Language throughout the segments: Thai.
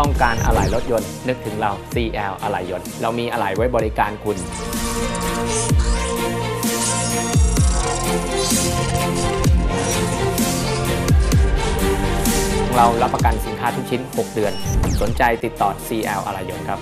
ต้องการอะไหล่รถยนต์ นึกถึงเรา CL อะไหล่ยนต์ เรามีอะไหล่ไว้บริการคุณเรารับประกันสินค้าทุกชิ้น 6 เดือน สนใจติดต่อ CL อะไหล่ยนต์ครับ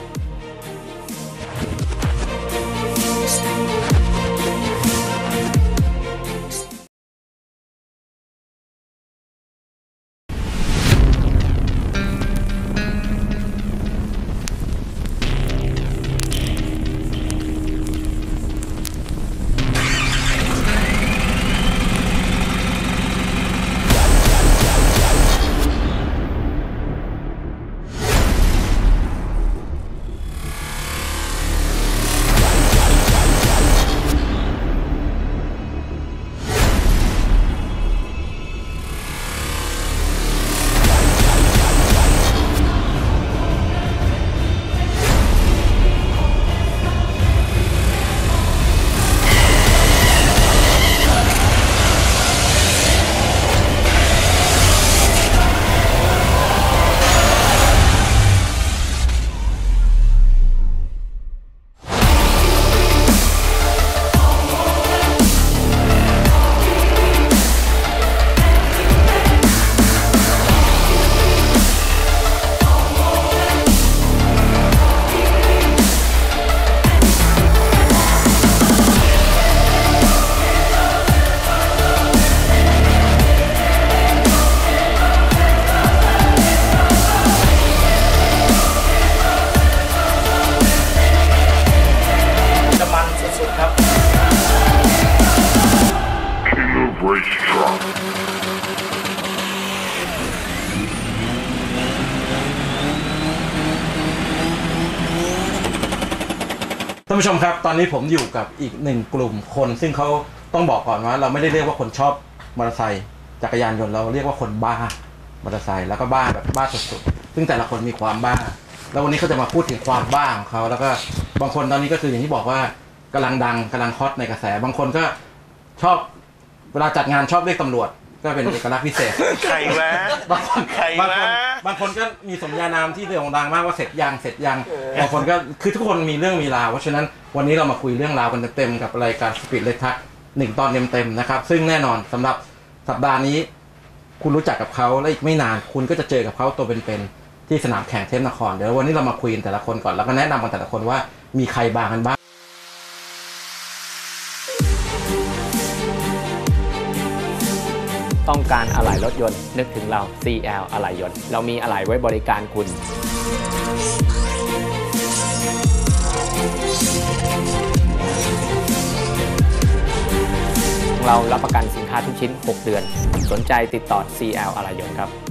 Racetrack. ท่านผู้ชมครับ ตอนนี้ผมอยู่กับอีกหนึ่งกลุ่มคน ซึ่งเขาต้องบอกก่อนว่า เราไม่ได้เรียกว่าคนชอบมอเตอร์ไซค์จักรยานยนต์เราเรียกว่าคนบ้ามอเตอร์ไซค์แล้วก็บ้าแบบบ้าสุดๆซึ่งแต่ละคนมีความบ้า แล้ววันนี้เขาจะมาพูดถึงความบ้าของเขาแล้วก็บางคนตอนนี้ก็คืออย่างที่บอกว่ากำลังดังกำลังฮอตในกระแส บางคนก็ชอบ เวลาจัดงานชอบเรียกตำรวจ ก็เป็นเอกลักษณ์พิเศษ ใครวะบางคนใครบางวะ คนบางคนก็มีสมญานามที่โด่งดังมากว่าเสร็จยังเสร็จยัง บางคนก็คือทุกคนมีเรื่องมีราว เพราะฉะนั้นวันนี้เรามาคุยเรื่องราวกันเต็มๆกับรายการสปีดเลทักหนึ่งตอนเต็มๆนะครับ ซึ่งแน่นอนสำหรับสัปดาห์นี้ คุณรู้จักกับเขาและอีกไม่นานคุณก็จะเจอกับเขาตัวเป็นๆที่สนามแข่งเทพนครเดี๋ยววันนี้เรามาคุยกันแต่ละคนก่อนแล้วก็แนะนำกันแต่ละคนว่ามีใครบางกันบ้าง ต้องการอะไหล่รถยนต์ นึกถึงเรา CL อะไหล่ยนต์ เรามีอะไหล่ไว้บริการคุณเรารับประกันสินค้าทุกชิ้น 6 เดือน สนใจติดต่อ CL อะไหล่ยนต์ครับ